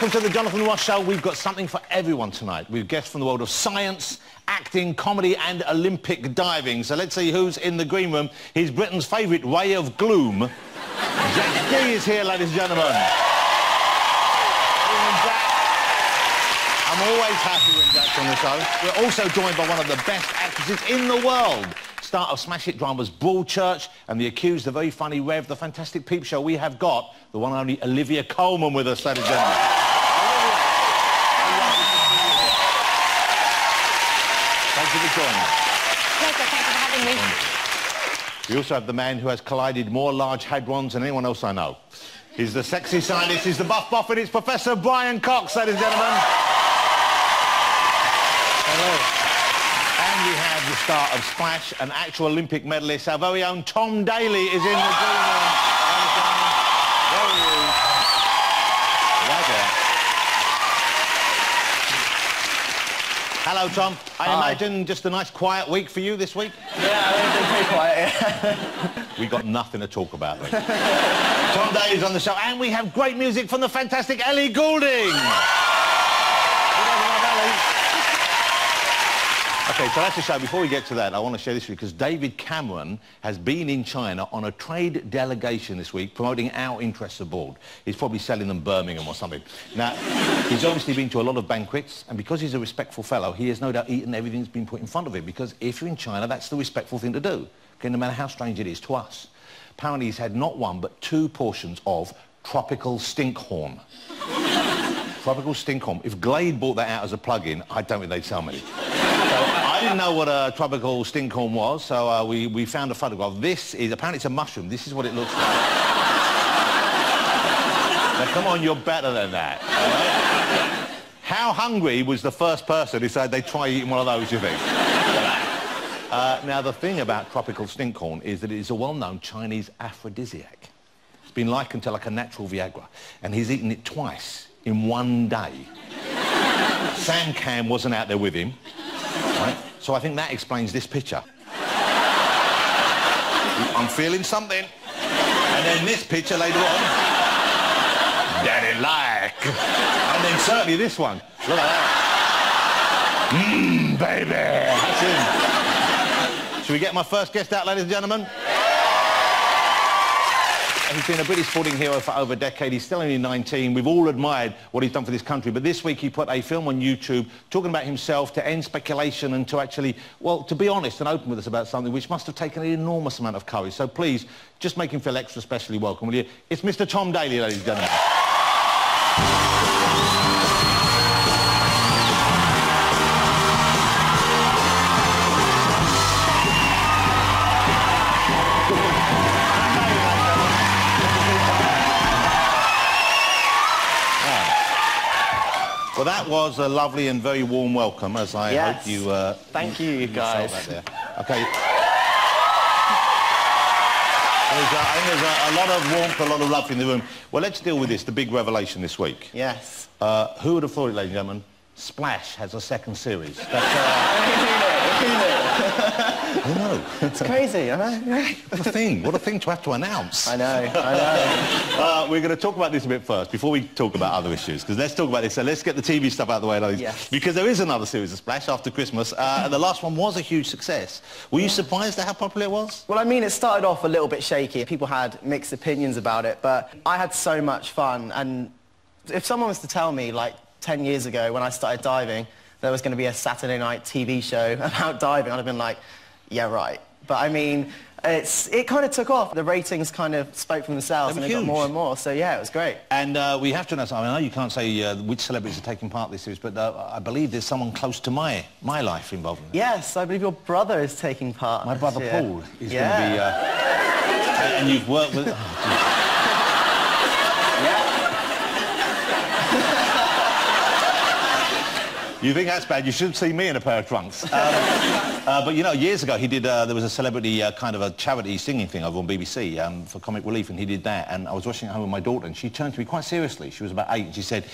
Welcome to the Jonathan Ross Show. We've got something for everyone tonight. We've guests from the world of science, acting, comedy and Olympic diving. So let's see who's in the green room. He's Britain's favourite ray of gloom. Jack Dee is here, ladies and gentlemen. I'm always happy when Jack's on the show. We're also joined by one of the best actresses in the world. Star of smash hit dramas Broadchurch and The Accused, the very funny Rev, the fantastic Peep Show. We have got the one and only Olivia Colman with us, ladies and gentlemen. Thank you for joining us. Pleasure, thank you for having me. We also have the man who has collided more large hadrons than anyone else I know. He's the sexy scientist, he's the buff buff, and it's Professor Brian Cox, ladies and gentlemen. Hello. And we have the star of Splash, an actual Olympic medalist, our very own Tom Daley is in the green room. Ladies and gentlemen, there he is. Right there. Hello, Tom. I Hi. imagine just a nice quiet week for you this week? Yeah, we've been pretty quiet. yeah. We got nothing to talk about. Tom Daley is on the show, and we have great music from the fantastic Ellie Goulding. Good evening, Ellie. Okay, so that's the show. Before we get to that, I want to share this with you because David Cameron has been in China on a trade delegation this week promoting our interests abroad. He's probably selling them Birmingham or something. Now, he's obviously been to a lot of banquets, and because he's a respectful fellow, he has no doubt eaten everything that's been put in front of him because if you're in China, that's the respectful thing to do, okay, no matter how strange it is to us. Apparently, he's had not one, but two portions of tropical stinkhorn. tropical stinkhorn. If Glade bought that out as a plug-in, I don't think they'd sell many. Didn't know what a tropical stinkhorn was, so uh, we, we found a photograph. This is, apparently it's a mushroom. This is what it looks like. now, come on, you're better than that. How hungry was the first person who said they'd try eating one of those, you think? Uh, now, the thing about tropical stinkhorn is that it is a well-known Chinese aphrodisiac. It's been likened to like a natural Viagra, and he's eaten it twice in one day. Sam Cam wasn't out there with him? So I think that explains this picture. I'm feeling something. And then this picture later on. Daddy like. And then certainly this one. Look at that. Mmm, baby. Should we get my first guest out, ladies and gentlemen? He's been a British sporting hero for over a decade. He's still only 19. We've all admired what he's done for this country. But this week he put a film on YouTube talking about himself to end speculation and to actually, well, to be honest and open with us about something which must have taken an enormous amount of courage. So please, just make him feel extra specially welcome, will you? It's Mr. Tom Daley, ladies and gentlemen. Well, that was a lovely and very warm welcome, as I Yes. hope you... Uh, Thank you, you guys. Okay. There's, uh, I think there's a, a lot of warmth, a lot of love in the room. Well, let's deal with this, the big revelation this week. Yes. Uh, who would have thought it, ladies and gentlemen? Splash has a second series. I know. It's crazy, I know. what a thing. What a thing to have to announce. I know, I know. Uh, we're going to talk about this a bit first before we talk about other issues because let's talk about this. So let's get the TV stuff out of the way. Yes. Because there is another series of Splash after Christmas, uh, and the last one was a huge success. Were you surprised at how popular it was? Well, I mean, it started off a little bit shaky. People had mixed opinions about it, but I had so much fun. And if someone was to tell me, like 10 years ago when I started diving, there was going to be a Saturday night TV show about diving, I'd have been like, yeah, right. But I mean, it's, it kind of took off. The ratings kind of spoke for themselves and it got more and more. So yeah, it was great. And uh, we have to something. I know you can't say uh, which celebrities are taking part in this series, but uh, I believe there's someone close to my my life involved in it. Yes, I believe your brother is taking part. My brother year. Paul is yeah. going to be... Uh, and you've worked with... oh, You think that's bad? You should see me in a pair of trunks. Um, uh, but you know, years ago he did. Uh, there was a celebrity uh, kind of a charity singing thing over on BBC um, for Comic Relief, and he did that. And I was watching it at home with my daughter, and she turned to me quite seriously. She was about eight, and she said,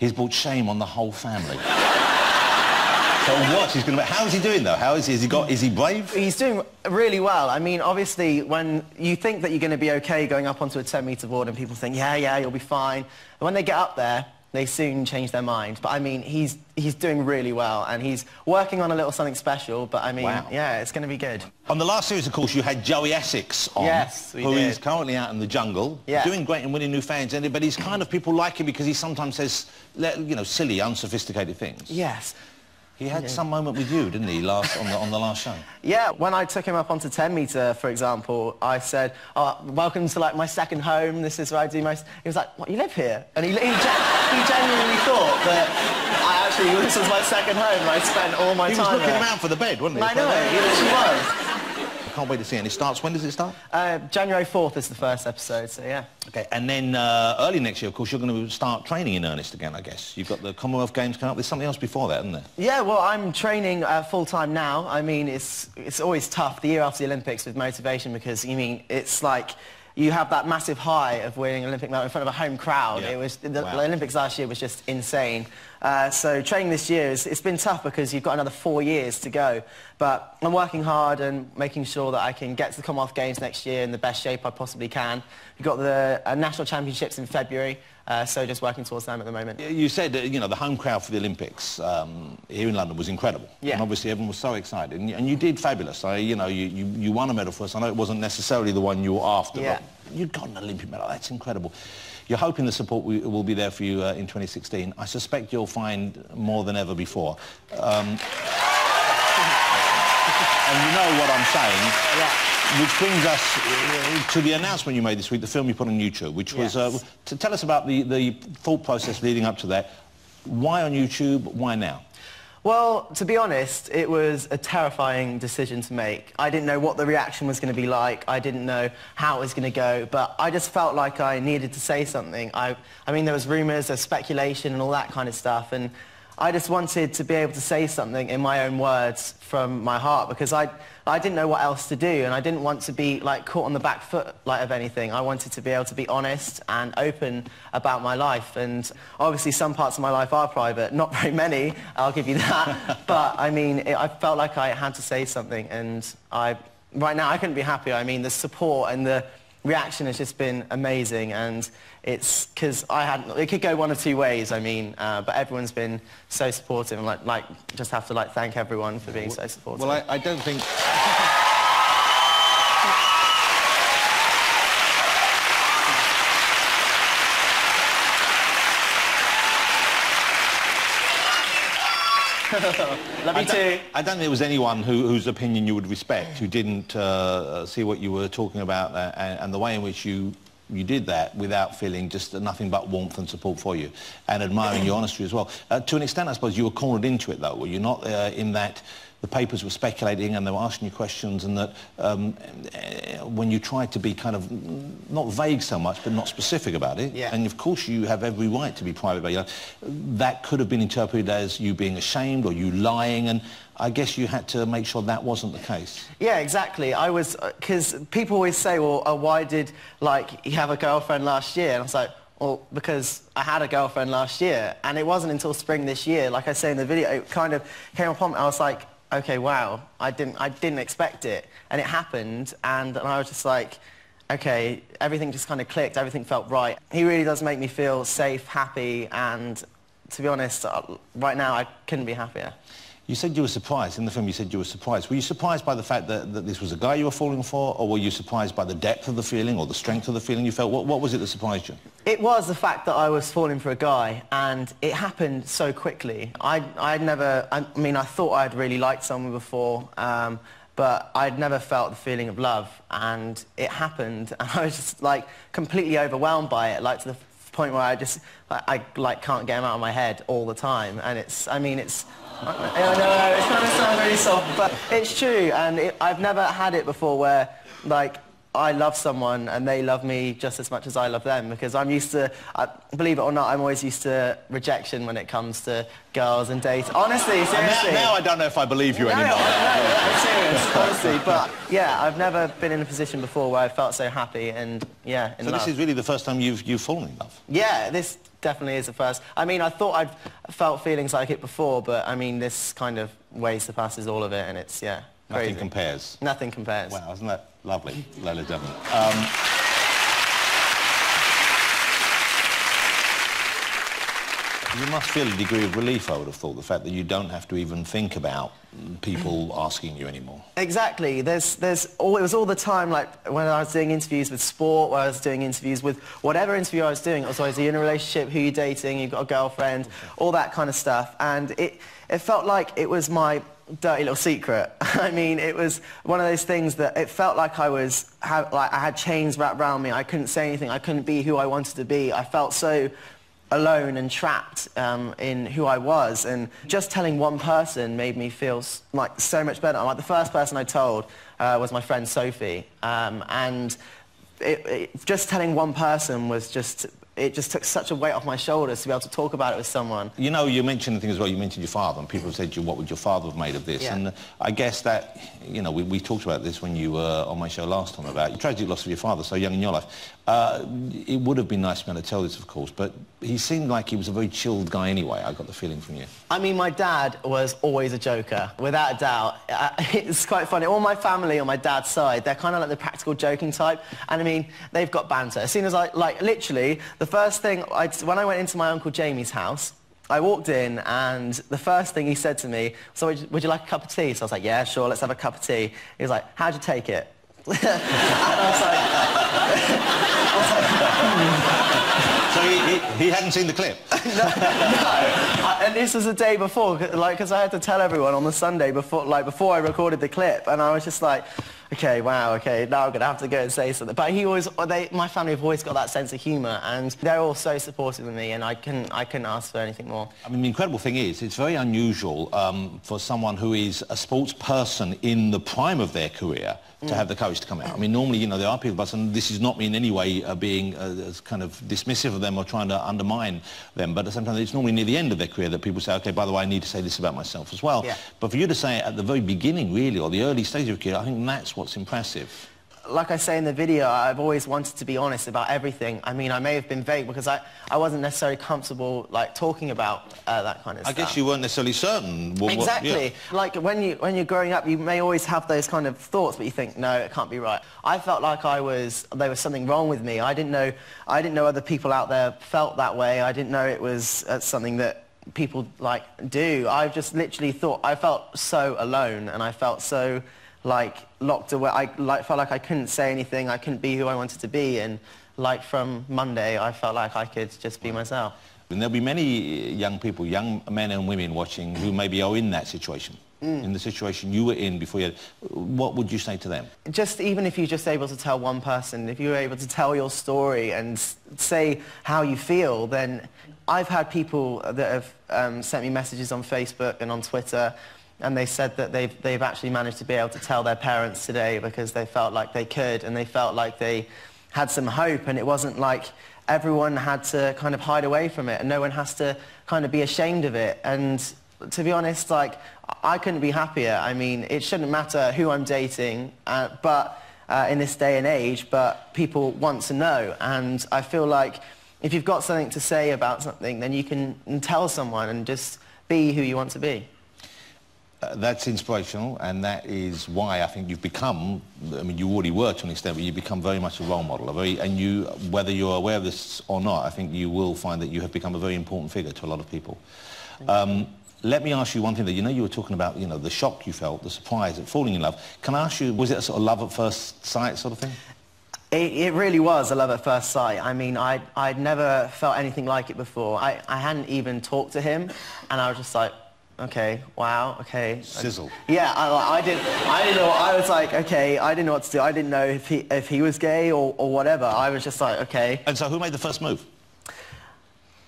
"He's brought shame on the whole family." so what? He's going to. How is he doing though? How is he? Has he got? Is he brave? He's doing really well. I mean, obviously, when you think that you're going to be okay going up onto a 10-metre board and people think, yeah, yeah, you'll be fine. And when they get up there, they soon change their mind. But I mean, he's, he's doing really well and he's working on a little something special. But I mean, Wow. yeah, it's going to be good. On the last series, of course, you had Joey Essex on, Yes, we who did. is currently out in the jungle, Yeah. doing great and winning new fans. But he's kind of people like him because he sometimes says, you know, silly, unsophisticated things. Yes. He had some moment with you, didn't he, last on the on the last show? Yeah, when I took him up onto 10 meter, for example, I said, oh, welcome to like my second home. This is where I do most. He was like, what, you live here? And he, he, gen- he genuinely thought that I actually, this was my second home I spent all my He was time looking there. around for the bed, wasn't he? I know, he literally was. Can't wait to see it. And it starts, when does it start? Uh, January 4th is the first episode, so yeah. Okay, and then uh, early next year, of course, you're going to start training in earnest again, I guess. You've got the Commonwealth Games coming up. There's something else before that, isn't there? Yeah, well, I'm training uh, full-time now. I mean, it's, it's always tough the year after the Olympics with motivation because, you mean, it's like you have that massive high of winning Olympic medal in front of a home crowd. Yeah. It was, the, Wow. the Olympics last year was just insane. Uh, so training this year, is, it's been tough because you've got another four years to go. But I'm working hard and making sure that I can get to the Commonwealth Games next year in the best shape I possibly can. We've got the uh, National Championships in February, uh, so just working towards them at the moment. You said, uh, you know, the home crowd for the Olympics um, here in London was incredible. Yeah. And obviously everyone was so excited. And you, and you did fabulous. I, you know, you, you, you won a medal for us. I know it wasn't necessarily the one you were after, Yeah. but you'd got an Olympic medal. That's incredible. You're hoping the support will, will be there for you uh, in 2016. I suspect you'll find more than ever before. Um, and you know what I'm saying. Yeah. Which brings us uh, to the announcement you made this week, the film you put on YouTube, which was... Uh, Yes. to tell us about the, the thought process leading up to that. Why on YouTube? Why now? Well, to be honest, it was a terrifying decision to make. I didn't know what the reaction was going to be like. I didn't know how it was going to go, but I just felt like I needed to say something. I, I mean, there was rumours, there's speculation and all that kind of stuff, and I just wanted to be able to say something in my own words from my heart because I, I didn't know what else to do and I didn't want to be like caught on the back foot like of anything. I wanted to be able to be honest and open about my life and obviously some parts of my life are private, not very many, I'll give you that. but I mean, it, I felt like I had to say something and I, right now I couldn't be happier. I mean, the support and the reaction has just been amazing and it's because I had it could go one of two ways I mean uh, but everyone's been so supportive and like like just have to like thank everyone for being so supportive Well, I, I don't think... I I don't think there was anyone who, whose opinion you would respect who didn't uh, see what you were talking about uh, and, and the way in which you you did that without feeling just nothing but warmth and support for you and admiring your honesty as well. Uh, to an extent, I suppose, you were cornered into it, though, were you not, uh, in that the papers were speculating and they were asking you questions and that um, eh, when you tried to be kind of not vague so much but not specific about it, Yeah. and of course you have every right to be private about you know, that could have been interpreted as you being ashamed or you lying and I guess you had to make sure that wasn't the case. yeah exactly I was because people always say well uh, why did like you have a girlfriend last year and I was like well because I had a girlfriend last year and it wasn't until spring this year like I say in the video it kind of came upon me I was like okay wow I didn't I didn't expect it and it happened and, and I was just like okay, everything just kind of clicked, everything felt right. He really does make me feel safe, happy, and to be honest, uh, right now I couldn't be happier. You said you were surprised. In the film you said you were surprised. Were you surprised by the fact that, that this was a guy you were falling for or were you surprised by the depth of the feeling or the strength of the feeling you felt? What, what was it that surprised you? It was the fact that I was falling for a guy, and it happened so quickly. I, I'd never, I mean, I thought I'd really liked someone before, um, but I'd never felt the feeling of love, and it happened, and I was just like completely overwhelmed by it, like to the point where I just, I, I like can't get him out of my head all the time, and it's, I mean, it's, I know, it's kind of sound really soft, but it's true, and it, I've never had it before where, like, I love someone and they love me just as much as I love them because I'm used to, I, believe it or not, I'm always used to rejection when it comes to girls and dates. Honestly, seriously. now, now I don't know if I believe you no, no, anymore. no, I'm serious, honestly. But yeah, I've never been in a position before where I felt so happy and yeah, in So love. this is really the first time you've, you've fallen in love? Yeah, this definitely is the first. I mean, I thought I'd felt feelings like it before, but I mean, this kind of way surpasses all of it and it's, yeah, Nothing crazy. compares. Nothing compares. Wow, isn't that lovely, Lola Devon? Um, You must feel a degree of relief, I would have thought, the fact that you don't have to even think about people asking you anymore. Exactly. There's, there's all, it was all the time, like when I was doing interviews with sport, when I was doing interviews with whatever interview I was doing. It was always, are you in a relationship? Who are you dating? You've got a girlfriend? All that kind of stuff. And it, it felt like it was my dirty little secret. I mean, it was one of those things that it felt like I was, like I had chains wrapped around me. I couldn't say anything. I couldn't be who I wanted to be. I felt so alone and trapped um, in who I was. And just telling one person made me feel like so much better. Like the first person I told uh, was my friend Sophie. Um, and it, it, just telling one person was just it just took such a weight off my shoulders to be able to talk about it with someone. You know, you mentioned the thing as well, you mentioned your father, and people have said to you, what would your father have made of this? Yeah. And uh, I guess that, you know, we, we talked about this when you were on my show last time about the tragic loss of your father so young in your life. Uh, it would have been nice to be able to tell this, of course, but he seemed like he was a very chilled guy anyway. I got the feeling from you. I mean, my dad was always a joker, without a doubt. Uh, it's quite funny. All my family on my dad's side, they're kind of like the practical joking type. And I mean, they've got banter. As soon as I, like, literally, the first thing, I'd, when I went into my Uncle Jamie's house, I walked in and the first thing he said to me, so would you, would you like a cup of tea? So I was like, yeah, sure, let's have a cup of tea. He was like, how'd you take it? and I was like... so he, he, he, hadn't seen the clip? no, no. and this was the day before, like, because I had to tell everyone on the Sunday before, like, before I recorded the clip, and I was just like, okay, wow, okay, now I'm going to have to go and say something. But he always, they, my family have always got that sense of humour, and they're all so supportive of me, and I, can, I couldn't ask for anything more. I mean, the incredible thing is, it's very unusual um, for someone who is a sports person in the prime of their career to mm. have the courage to come out. I mean, normally, you know, there are people, and this is not me in any way uh, being uh, kind of dismissive of them or trying to undermine them, but sometimes it's normally near the end of their career that people say, okay, by the way, I need to say this about myself as well. Yeah. But for you to say it at the very beginning, really, or the early stage of your career, I think that's what's impressive like I say in the video, I've always wanted to be honest about everything. I mean, I may have been vague because I, I wasn't necessarily comfortable like talking about uh, that kind of I stuff. I guess you weren't necessarily certain. What, exactly. What, yeah. Like when, you, when you're growing up, you may always have those kind of thoughts, but you think, no, it can't be right. I felt like I was, there was something wrong with me. I didn't know, I didn't know other people out there felt that way. I didn't know it was uh, something that people like do. I just literally thought, I felt so alone and I felt so like locked away. I like, felt like I couldn't say anything. I couldn't be who I wanted to be. And like from Monday, I felt like I could just be myself. And there'll be many young people, young men and women watching who maybe are in that situation. Mm. In the situation you were in before you had, what would you say to them? Just even if you're just able to tell one person, if you're able to tell your story and say how you feel, then I've had people that have um, sent me messages on Facebook and on Twitter and they said that they've, they've actually managed to be able to tell their parents today because they felt like they could and they felt like they had some hope. And it wasn't like everyone had to kind of hide away from it and no one has to kind of be ashamed of it. And to be honest like I couldn't be happier. I mean it shouldn't matter who I'm dating uh, but uh, in this day and age but people want to know. And I feel like if you've got something to say about something then you can tell someone and just be who you want to be uh, that's inspirational, and that is why I think you've become, I mean, you already were to an extent, but you've become very much a role model. A very, and you, whether you're aware of this or not, I think you will find that you have become a very important figure to a lot of people. Um, let me ask you one thing that you know you were talking about, you know, the shock you felt, the surprise at falling in love. Can I ask you, was it a sort of love at first sight sort of thing? It, it, really was a love at first sight. I mean, I'd, I'd never felt anything like it before. I, I hadn't even talked to him, and I was just like, okay, wow, okay. Sizzle. Yeah, I, I, didn't, I didn't know, I was like, okay, I didn't know what to do. I didn't know if he, if he was gay or, or whatever. I was just like, okay. And so who made the first move?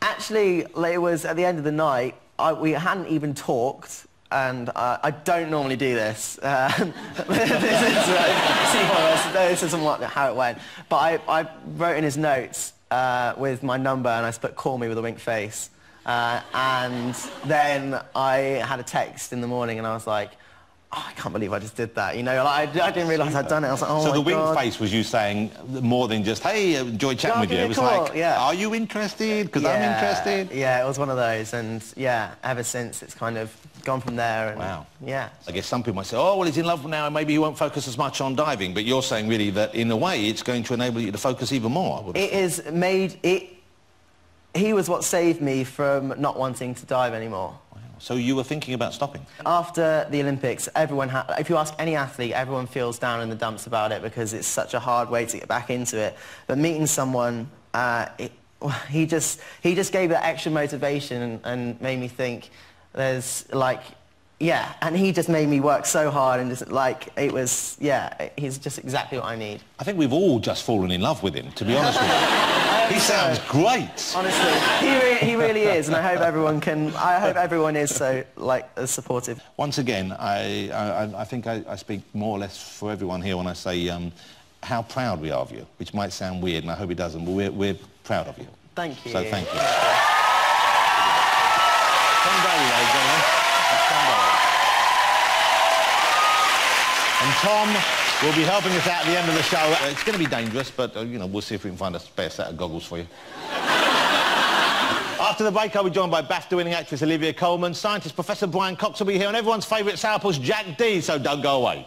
Actually, it was at the end of the night. I, we hadn't even talked, and uh, I don't normally do this. Uh, this, is, uh, this isn't what, how it went. But I, I wrote in his notes uh, with my number, and I put call me with a wink face. Uh, and then I had a text in the morning and I was like, oh, I can't believe I just did that. You know, like, I, I, didn't realise I'd done it. I was like, oh So the wink God. face was you saying more than just, hey, enjoy chatting with you. It was call. like, yeah. are you interested? Because yeah. I'm interested. Yeah, it was one of those. And yeah, ever since it's kind of gone from there. And, wow. Yeah. I guess some people might say, oh, well, he's in love now and maybe he won't focus as much on diving. But you're saying really that in a way it's going to enable you to focus even more. It is made, it he was what saved me from not wanting to dive anymore. So you were thinking about stopping? After the Olympics, everyone ha- if you ask any athlete, everyone feels down in the dumps about it because it's such a hard way to get back into it. But meeting someone, uh, it, he just he just gave that extra motivation and, and made me think there's like yeah, and he just made me work so hard and just like it was yeah, he's just exactly what I need. I think we've all just fallen in love with him, to be honest with you. he sounds great. Honestly, he, re- he really is, and I hope everyone can. I hope everyone is so like as supportive. Once again, I I, I think I, I speak more or less for everyone here when I say um, how proud we are of you, which might sound weird, and I hope it doesn't, but we're, we're proud of you. Thank you. So thank you. Tom Daley, ladies and gentlemen. That's Tom Daley. And Tom will be helping us out at the end of the show. Uh, It's going to be dangerous, but, uh, you know, we'll see if we can find a spare set of goggles for you. After the break, I'll be joined by BAFTA-winning actress Olivia Colman, scientist Professor Brian Cox will be here, and everyone's favourite sourpuss, Jack Dee, so don't go away.